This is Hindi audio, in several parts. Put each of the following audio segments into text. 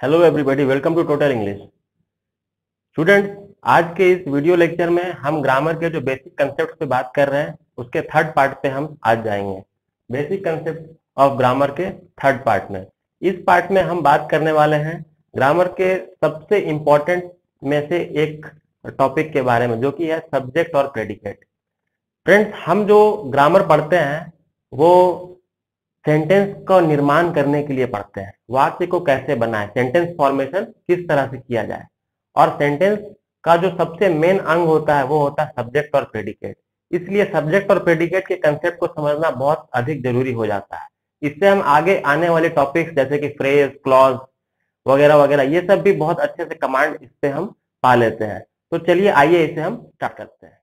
Hello everybody welcome to Total English Student आज के इस वीडियो लेक्चर में हम ग्रामर के जो बेसिक कंसेप्ट पे बात कर रहे हैं, उसके थर्ड पार्ट पे हम आज जाएँगे। बेसिक कंसेप्ट ऑफ़ ग्रामर के थर्ड पार्ट में। इस पार्ट में हम बात करने वाले हैं ग्रामर के सबसे इम्पोर्टेंट में से एक टॉपिक के बारे में, जो कि है सब्जेक्ट और प्रेडिकेट फ्रेंड्स हम जो ग्रामर पढ़ते हैं, वो सेंटेंस का निर्माण करने के लिए पढ़ते हैं। वाक्य को कैसे बनाए? सेंटेंस फॉर्मेशन किस तरह से किया जाए? और सेंटेंस का जो सबसे मेन अंग होता है, वो होता है सब्जेक्ट और प्रेडिकेट। इसलिए सब्जेक्ट और प्रेडिकेट के कंसेप्ट को समझना बहुत अधिक ज़रूरी हो जाता है। इससे हम आगे आने वाले टॉपिक्स जैसे कि फ्रेज क्लॉज वगैरह वगैरह, ये सब भी बहुत अच्छे से कमांड इससे हम पा लेते हैं। तो चलिए आइए इसे हम स्टार्ट करते हैं।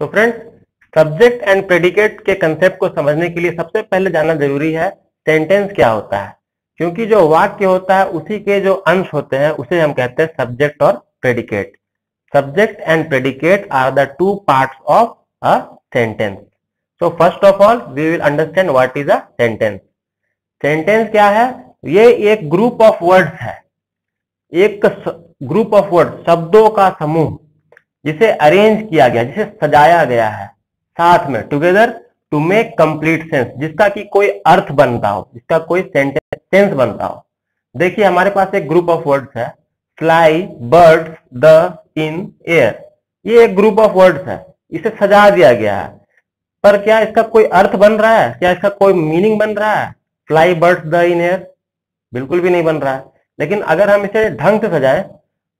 तो फ्रेंड्स सब्जेक्ट एंड प्रेडिकेट के कंसेप्ट को समझने के लिए सबसे पहले जानना ज़रूरी है सेंटेंस क्या होता है। क्योंकि जो वाक्य होता है, उसी के जो अंश होते हैं, उसे हम कहते हैं सब्जेक्ट और predicate subject and predicate are the two part of a sentence so first of all we will understand what is a sentence sentence क्या है? ये एक ग्रुप ऑफ़ वर्ड्स है। एक ग्रुप ऑफ़ वर्ड शब्दों का समूह। जिसे अरेंज किया गया, जिसे सजाया गया है, साथ में together to make complete sense जिसका कि कोई अर्थ बनता हो, जिसका कोई सेंस बनता हो। देखिए, हमारे पास एक ग्रुप ऑफ़ वर्ड्स है fly birds the in air ये एक ग्रुप ऑफ़ वर्ड्स है, इसे सजा दिया गया है। पर क्या इसका कोई अर्थ बन रहा है? क्या इसका कोई मीनिंग बन रहा है? Fly birds the in air बिल्कुल भी नहीं बन रहा है। लेकिन अगर हम इसे ढंग से सजाएँ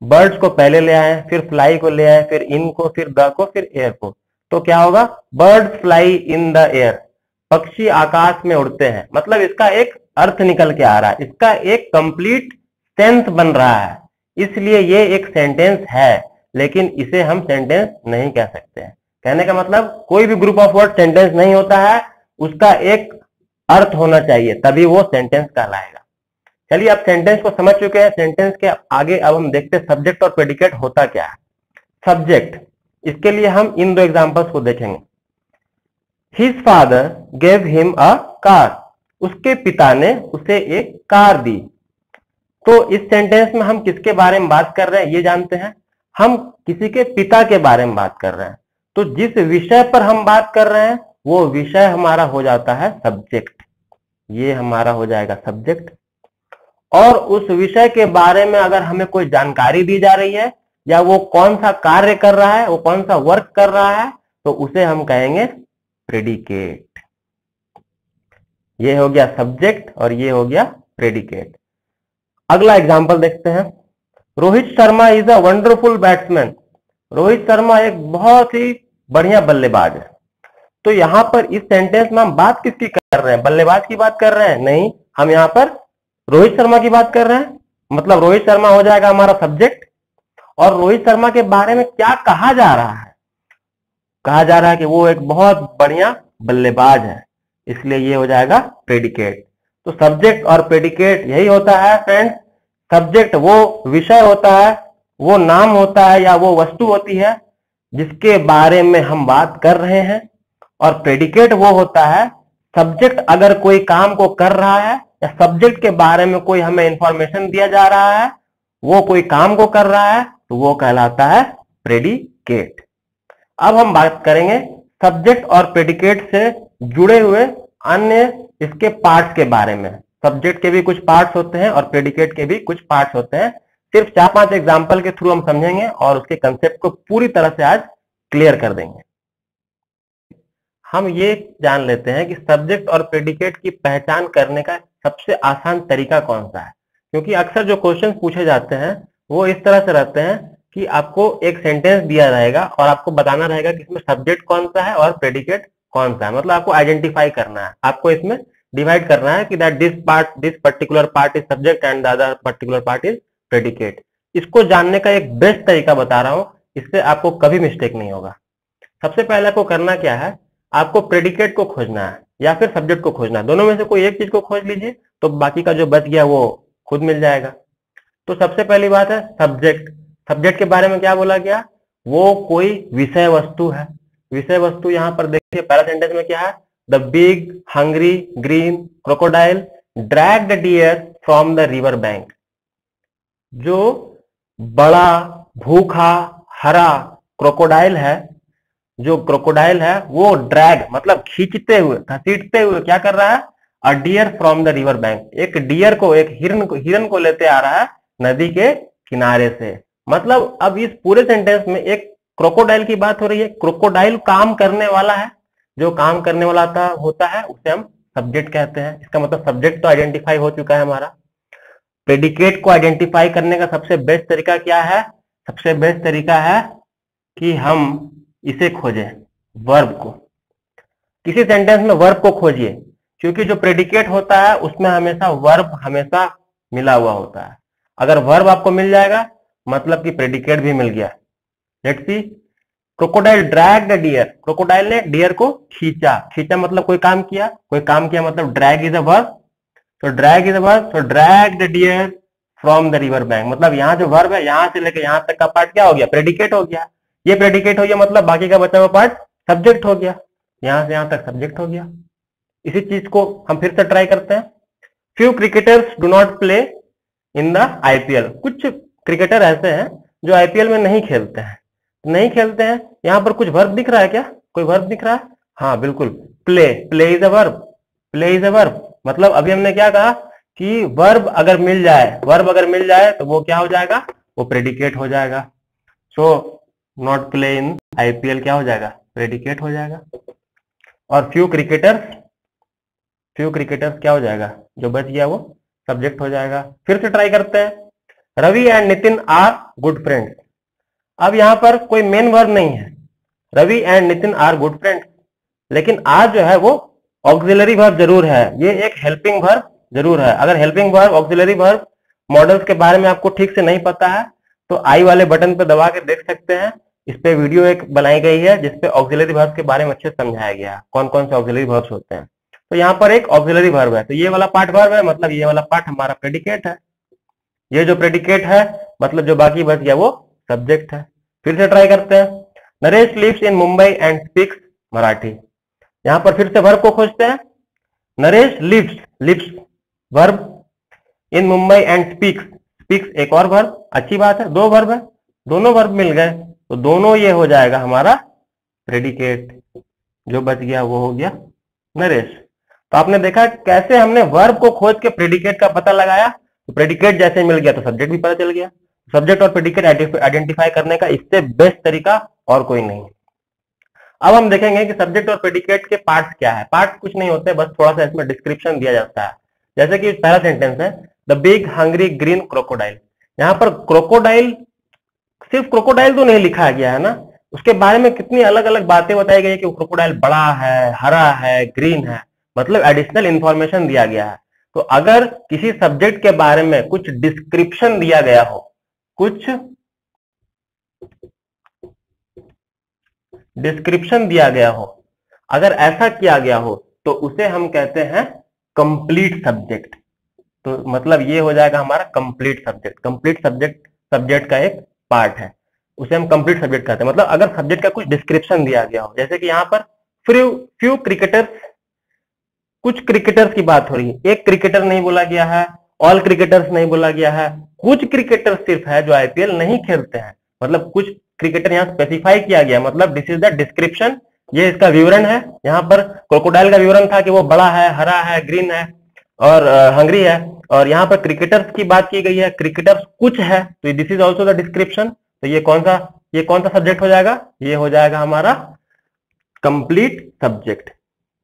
बर्ड्स को पहले ले आए, फिर फ्लाई को ले आए, फिर इन को, फिर द को, फिर एयर को। तो क्या होगा? Birds fly in the air. पक्षी आकाश में उड़ते हैं। मतलब इसका एक अर्थ निकल के आ रहा है। इसका एक कंप्लीट सेंस बन रहा है। इसलिए ये एक सेंटेंस है। लेकिन इसे हम सेंटेंस नहीं कह सकते हैं। कहने का मतलब कोई भी ग्रुप ऑफ़ वर्ड सेंटेंस नहीं होता है। उसका एक अर्थ होना चाहिए। तभी वो सेंटेंस कहलाएगा। चलिए आप सेंटेंस को समझ चुके हैं। सेंटेंस के आगे अब हम देखते हैं सब्जेक्ट और प्रेडिकेट होता क्या है। सब्जेक्ट इसके लिए हम इन दो एग्जांपल्स को देखेंगे। His father gave him a car उसके पिता ने उसे एक कार दी। तो इस सेंटेंस में हम किसके बारे में बात कर रहे हैं, ये जानते हैं? हम किसी के पिता के बारे में बात कर रहे हैं। तो जिस विषय पर हम बात कर रहे हैं, वो विषय हमारा हो जाता है सब्जेक्ट ये हमारा हो जाएगा सब्जेक्ट और उस विषय के बारे में अगर हमें कोई जानकारी दी जा रही है, या वो कौन सा कार्य कर रहा है, वो कौन सा वर्क कर रहा है तो उसे हम कहेंगे प्रेडिकेट ये हो गया सब्जेक्ट और ये हो गया प्रेडिकेट अगला एग्जांपल देखते हैं. Rohit Sharma is a wonderful batsman Rohit Sharma एक बहुत ही बढ़िया बल्लेबाज है। तो यहाँ पर इस सेंटेंस में हम बात किसकी कर रहे हैं? बल्लेबाज की बात कर रहे हैं? नहीं, हम यहाँ पर रोहित शर्मा की बात कर रहे हैं? मतलब रोहित शर्मा हो जाएगा हमारा सब्जेक्ट और रोहित शर्मा के बारे में क्या कहा जा रहा है? कहा जा रहा है कि वो एक बहुत बढ़िया बल्लेबाज है। इसलिए ये हो जाएगा प्रेडिकेट तो सब्जेक्ट और प्रेडिकेट यही होता है फ्रेंड सब्जेक्ट वो विषय होता है, वो नाम होता है या वो वस्तु होती है, जिसके बारे में हम बात कर रहे हैं। और प्रेडिकेट वो होता है सब्जेक्ट अगर कोई काम को कर रहा है, या सब्जेक्ट के बारे में कोई हमें इंफॉर्मेशन दिया जा रहा है, वो कोई काम को कर रहा है तो वो कहलाता है प्रेडिकेट अब हम बात करेंगे सब्जेक्ट और प्रेडिकेट से जुड़े हुए अन्य इसके पार्ट्स के बारे में। सब्जेक्ट के भी कुछ पार्ट्स होते हैं और प्रेडिकेट के भी कुछ पार्ट्स होते हैं। सिर्फ़ चार पाँच एग्ज़ाम्पल के थ्रू हम समझेंगे और उसके कंसेप्ट को पूरी तरह से आज क्लियर कर देंगे। हम ये जान लेते हैं कि सब्जेक्ट और प्रेडिकेट की पहचान करने का सबसे आसान तरीका कौन सा है? क्योंकि अक्सर जो क्वेश्चन पूछे जाते हैं, वो इस तरह से रहते हैं कि आपको एक सेंटेंस दिया रहेगा और आपको बताना रहेगा कि इसमें सब्जेक्ट कौन सा है और प्रेडिकेट कौन सा है। मतलब आपको आइडेंटिफाई करना है। आपको इसमें डिवाइड करना है कि that this part this particular part is subject and other particular part is predicate इसको जानने का एक बेस्ट तरीका बता रहा हूँ, इससे आपको कभी मिस्टेक नहीं होगा। सबसे पहले आपको करना क्या है? आपको प्रेडिकेट को खोजना है या फिर सब्जेक्ट को खोजना है। दोनों में से कोई एक चीज़ को खोज लीजिए तो बाकी का जो बच गया वो खुद मिल जाएगा। तो सबसे पहली बात है सब्जेक्ट सब्जेक्ट के बारे में क्या बोला गया? वो कोई विषय वस्तु है। विषय वस्तु यहाँ पर देखिए, पहला सेंटेंस में क्या है? The big hungry green crocodile drag the deer from the river bank जो बड़ा, भूखा, हरा क्रोकोडाइल है जो क्रोकोडाइल है, वो ड्रैग मतलब खींचते हुए, घसीटते हुए क्या कर रहा है? A deer from the river bank एक डियर को, एक हिरन को हिरन को लेते आ रहा है नदी के किनारे से। मतलब अब इस पूरे सेंटेंस में एक क्रोकोडाइल की बात हो रही है। क्रोकोडाइल काम करने वाला है। जो काम करने वाला था, होता है, उसे हम सब्जेक्ट कहते हैं। इसका मतलब सब्जेक्ट तो आइडेंटिफाई हो चुका है हमारा। प्रेडिकेट को आइडेंटिफाई करने का सबसे बेस्ट तरीका क्या है? सबसे बेस्ट तरीका है कि हम इसे खोजें वर्ब को। किसी सेंटेंस में वर्ब को खोजिए, क्योंकि जो प्रेडिकेट होता है, उसमें हमेशा वर्ब हमेशा मिला हुआ होता है। अगर वर्ब आपको मिल जाएगा मतलब कि प्रेडिकेट भी मिल गया। Let's see crocodile drag the deer crocodile ने डियर को खींचा। खींचा मतलब कोई काम किया? कोई काम किया मतलब ड्रैग इज़ अ वर्ब तो ड्रैग इज़ अ वर्ब तो drag the deer from the river bank मतलब यहाँ जो वर्ब है, यहाँ से लेकर यहाँ तक का पार्ट क्या हो गया? प्रेडिकेट हो गया। ये प्रेडिकेट हो गया मतलब बाकी का बचा हुआ पार्ट सब्जेक्ट हो गया। यहाँ से यहाँ तक सब्जेक्ट हो गया। इसी चीज़ को हम फिर से ट्राई करते हैं। Few cricketers do not play in the IPL कुछ क्रिकेटर ऐसे हैं जो आईपीएल में नहीं खेलते हैं। नहीं खेलते हैं। यहाँ पर कुछ वर्ब दिख रहा है क्या? कोई वर्ब दिख रहा है? हाँ बिल्कुल। Play play is a verb play is a verb मतलब अभी हमने क्या कहा कि वर्ब अगर मिल जाए वर्ब अगर मिल जाए तो वो क्या हो जाएगा? वो प्रेडिकेट हो जाएगा। So not play in IPL क्या हो जाएगा? प्रेडिकेट हो जाएगा। और फ्यू क्रिकेटर्स फ्यू क्रिकेटर्स क्या हो जाएगा? जो बच गया वो सब्जेक्ट हो जाएगा। फिर से ट्राई करते हैं। Ravi and Nitin are good friends अब यहाँ पर कोई मेन वर्ब नहीं है। Ravi and Nitin are good friends लेकिन आज जो है वो ऑक्सिलरी वर्ब ज़रूर है। ये एक हेल्पिंग वर्ब ज़रूर है। अगर helping verb auxiliary verb modals के बारे में आपको ठीक से नहीं पता है तो आई वाले बटन पर दबा के देख सकते हैं। इस पे वीडियो एक बनाई गई है जिसपे ऑक्सिलरी वर्ब के बारे में अच्छे समझाया गया है कौन कौन से ऑक्सिलरी वर्ब्स होते हैं। तो यहाँ पर एक ऑक्सिलरी वर्ब है। तो ये वाला पार्ट वर्ब है मतलब ये वाला पार्ट हमारा प्रेडिकेट है। ये जो प्रेडिकेट है मतलब जो बाकी बच गया वो सब्जेक्ट है। फिर से ट्राई करते हैं। Naresh lives in Mumbai and speaks Marathi यहाँ पर फिर से वर्ब को खोजते हैं। Naresh lives lives verb in Mumbai and speaks speaks एक और वर्ब अच्छी बात है, दो वर्ब है, दोनों वर्ब मिल गए तो दोनों ये हो जाएगा हमारा प्रेडिकेट जो बच गया वो हो गया नरेश। तो आपने देखा कैसे हमने वर्ब को खोज के प्रेडिकेट का पता लगाया तो प्रेडिकेट जैसे मिल गया तो सब्जेक्ट भी पता चल गया सब्जेक्ट और प्रेडिकेट आइडेंटिफाई करने का इससे बेस्ट तरीका और कोई नहीं। अब हम देखेंगे कि सब्जेक्ट और प्रेडिकेट के पार्ट्स क्या है पार्ट कुछ नहीं होते, बस थोड़ा सा इसमें डिस्क्रिप्शन दिया जाता है। जैसे कि पहला सेंटेंस है the big hungry green crocodile यहाँ पर क्रोकोडाइल सिर्फ़ क्रोकोडाइल तो नहीं लिखा गया है ना? उसके बारे में कितनी अलग अलग बातें बताई गई कि क्रोकोडाइल बड़ा है, हरा है ग्रीन है? मतलब एडिशनल इंफॉर्मेशन दिया गया है। तो अगर किसी सब्जेक्ट के बारे में कुछ डिस्क्रिप्शन दिया गया हो, कुछ डिस्क्रिप्शन दिया गया हो, अगर ऐसा किया गया हो तो उसे हम कहते हैं कंप्लीट सब्जेक्ट तो मतलब ये हो जाएगा हमारा complete subject complete subject subject का एक पार्ट है. उसे हम कंप्लीट सब्जेक्ट कहते हैं. मतलब अगर सब्जेक्ट का कुछ डिस्क्रिप्शन दिया गया हो, जैसे कि यहाँ पर फ्यू फ्यू क्रिकेटर्स कुछ क्रिकेटर्स की बात हो रही है. एक क्रिकेटर नहीं बोला गया है ऑल क्रिकेटर्स नहीं बोला गया है. कुछ क्रिकेटर सिर्फ़ है जो आईपीएल नहीं खेलते हैं. मतलब कुछ क्रिकेटर यहाँ स्पेसिफाई किया गया मतलब दिस इज़ द डिस्क्रिप्शन ये इसका विवरण है. यहाँ पर क्रोकोडाइल का विवरण था कि वो बड़ा है, हरा है ग्रीन है. और हंगरी है। और यहाँ पर क्रिकेटर्स की बात की गई है। क्रिकेटर्स कुछ है तो this is also the description तो ये कौन सा, ये कौन सा सब्जेक्ट हो जाएगा? ये हो जाएगा हमारा कंप्लीट सब्जेक्ट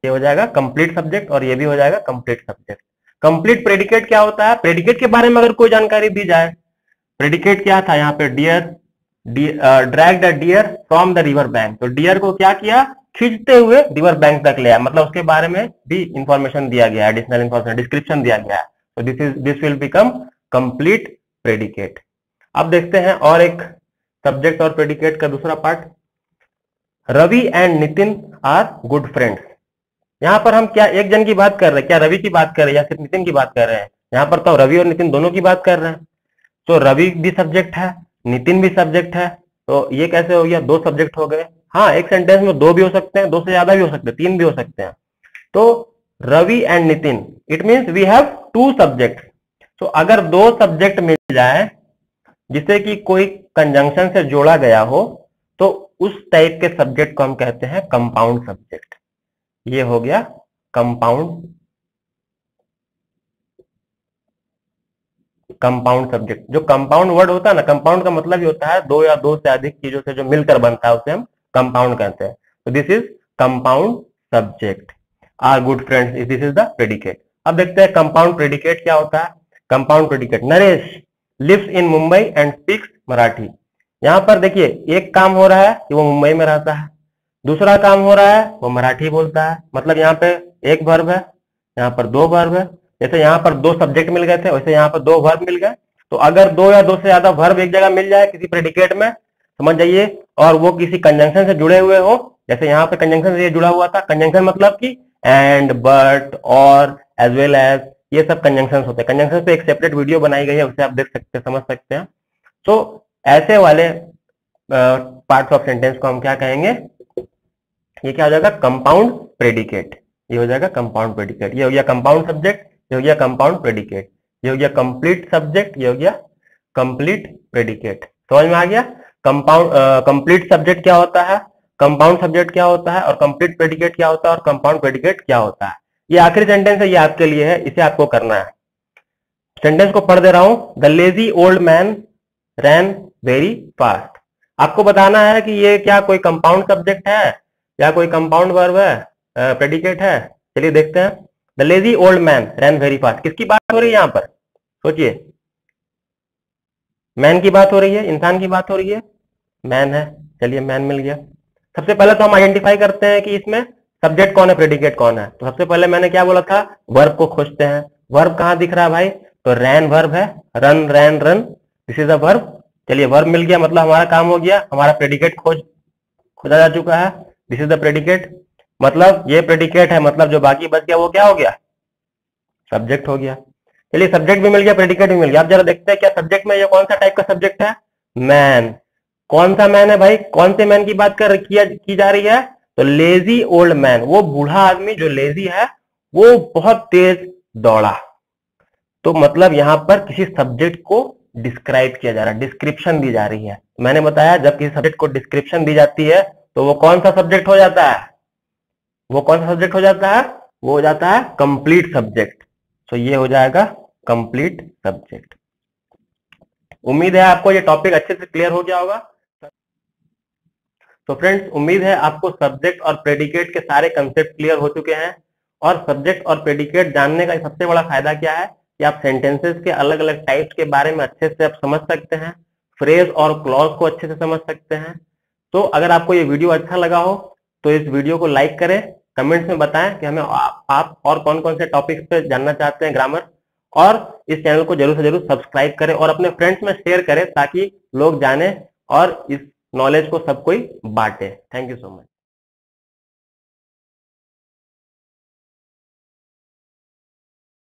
ये हो जाएगा कंप्लीट सब्जेक्ट और ये भी हो जाएगा कंप्लीट सब्जेक्ट कंप्लीट प्रेडिकेट क्या होता है? प्रेडिकेट के बारे में अगर कोई जानकारी दी जाए प्रेडिकेट क्या था यहाँ पे? Deer drag the deer from the river bank तो डियर को क्या किया? खींचते हुए रिवर बैंक तक ले आया। मतलब उसके बारे में भी इंफॉर्मेशन दिया गया एडिशनल इंफॉर्मेशन डिस्क्रिप्शन दिया गया है। तो this is this will become complete predicate अब देखते हैं और एक सब्जेक्ट और प्रेडिकेट का दूसरा part Ravi and Nitin are good friends यहाँ पर हम क्या, एक जन की बात कर रहे हैं, क्या रवि की बात कर रहे हैं या सिर्फ़ नितिन की बात कर रहे हैं? यहाँ पर तो रवि और नितिन दोनों की बात कर रहे हैं। तो रवि भी सब्जेक्ट है, नितिन भी सब्जेक्ट है। तो ये कैसे हो गया? दो सब्जेक्ट हो गए। हाँ एक सेंटेंस में दो भी हो सकते हैं, दो से ज़्यादा भी हो सकते हैं, तीन भी हो सकते हैं। तो Ravi and Nitin it means we have two subject तो अगर दो सब्जेक्ट मिल जाए, जिसे कि कोई कंजंक्शन से जोड़ा गया हो तो उस टाइप के सब्जेक्ट को हम कहते हैं कंपाउंड सब्जेक्ट ये हो गया कंपाउंड कंपाउंड सब्जेक्ट जो कंपाउंड वर्ड होता है ना कंपाउंड का मतलब ये होता है दो या दो से अधिक चीज़ों से जो मिलकर बनता है उसे हम कंपाउंड कहते हैं। तो this is compound subject are good friends this is the predicate अब देखते हैं कंपाउंड प्रेडिकेट क्या होता है। Compound predicate Naresh lives in Mumbai and speaks Marathi यहाँ पर देखिए, एक काम हो रहा है कि वो मुंबई में रहता है। दूसरा काम हो रहा है, वो मराठी बोलता है। मतलब यहाँ पे एक वर्ब है, यहाँ पर दो वर्ब है। जैसे यहाँ पर दो सब्जेक्ट मिल गए थे, वैसे यहाँ पर दो वर्ब मिल गए। तो अगर दो या दो से ज़्यादा वर्ब एक जगह मिल जाए किसी प्रेडिकेट में, समझ जाइए और वो किसी कंजंक्शन से जुड़े हुए हो, जैसे यहाँ पे कंजंक्शन से ये जुड़ा हुआ था कंजंक्शन मतलब कि एंड बट और एज वेल एज ये सब कंजंक्शन होते हैं। कंजंक्शन पे एक सेपरेट वीडियो बनाई गई है, उसे आप देख सकते समझ सकते हैं। तो ऐसे वाले पार्ट ऑफ़ सेंटेंस को हम क्या कहेंगे? ये क्या हो जाएगा? कंपाउंड प्रेडिकेट ये हो जाएगा कंपाउंड प्रेडिकेट ये हो गया कंपाउंड सब्जेक्ट ये हो गया कंपाउंड प्रेडिकेट ये हो गया कंप्लीट सब्जेक्ट ये हो गया कंप्लीट प्रेडिकेट समझ में आ गया? कंपाउंड कंप्लीट सब्जेक्ट क्या होता है? कंपाउंड सब्जेक्ट क्या होता है? और कंप्लीट प्रेडिकेट क्या होता है? और कंपाउंड प्रेडिकेट क्या होता है? ये आखिरी सेंटेंस है, ये आपके लिए है, इसे आपको करना है। सेंटेंस को पढ़ दे रहा हूँ। The lazy old man ran very fast आपको बताना है कि ये क्या कोई कंपाउंड सब्जेक्ट है? या कोई कंपाउंड वर्ब है? प्रेडिकेट है? चलिए देखते हैं। The lazy old man ran very fast किसकी बात हो रही है यहाँ पर? सोचिए। मैन की बात हो रही है? इंसान की बात हो रही है? मैन है। चलिए मैन मिल गया। सबसे पहले तो हम आइडेंटिफाई करते हैं कि इसमें सब्जेक्ट कौन है प्रेडिकेट कौन है। तो सबसे पहले मैंने क्या बोला था? वर्ब को खोजते हैं। वर्ब कहाँ दिख रहा है भाई? तो रैन वर्ब है। Run ran run this is a verb चलिए वर्ब मिल गया मतलब हमारा काम हो गया। हमारा प्रेडिकेट खोज, खोजा जा चुका है। दिस इज़ द प्रेडिकेट मतलब ये प्रेडिकेट है मतलब जो बाकी बच गया, वो क्या हो गया? सब्जेक्ट हो गया। चलिए सब्जेक्ट भी मिल गया प्रेडिकेट भी मिल गया। आप जरा देखते हैं क्या सब्जेक्ट में ये कौन सा टाइप का सब्जेक्ट है? मैन कौन सा मैन है भाई? कौन से मैन की बात कर किया, की जा रही है? तो लेजी ओल्ड मैन वो बूढ़ा आदमी जो लेजी है, वो बहुत तेज दौड़ा। तो मतलब यहाँ पर किसी सब्जेक्ट को डिस्क्राइब किया जा रहा है डिस्क्रिप्शन दी जा रही है। मैंने बताया, जब किसी सब्जेक्ट को डिस्क्रिप्शन दी जाती है तो वो कौन सा सब्जेक्ट हो जाता है? वो कौन सा सब्जेक्ट हो जाता है? वो हो जाता है कंप्लीट सब्जेक्ट तो ये हो जाएगा कंप्लीट सब्जेक्ट उम्मीद है आपको ये टॉपिक अच्छे से क्लियर हो गया होगा। तो फ्रेंड्स उम्मीद है आपको सब्जेक्ट और प्रेडिकेट के सारे कंसेप्ट क्लियर हो चुके हैं। और सब्जेक्ट और प्रेडिकेट जानने का सबसे बड़ा फ़ायदा क्या है कि आप सेंटेंसेस के अलग अलग टाइप्स के बारे में अच्छे से आप समझ सकते हैं फ्रेज और क्लॉज को अच्छे से समझ सकते हैं। तो अगर आपको ये वीडियो अच्छा लगा हो तो इस वीडियो को लाइक करें कमेंट्स में बताएँ कि हमें आप और कौन कौन से टॉपिक्स पे जानना चाहते हैं ग्रामर और इस चैनल को ज़रूर से ज़रूर सब्सक्राइब करें और अपने फ्रेंड्स में शेयर करें ताकि लोग जाने और इस नॉलेज को सब कोई बांटे। Thank you so much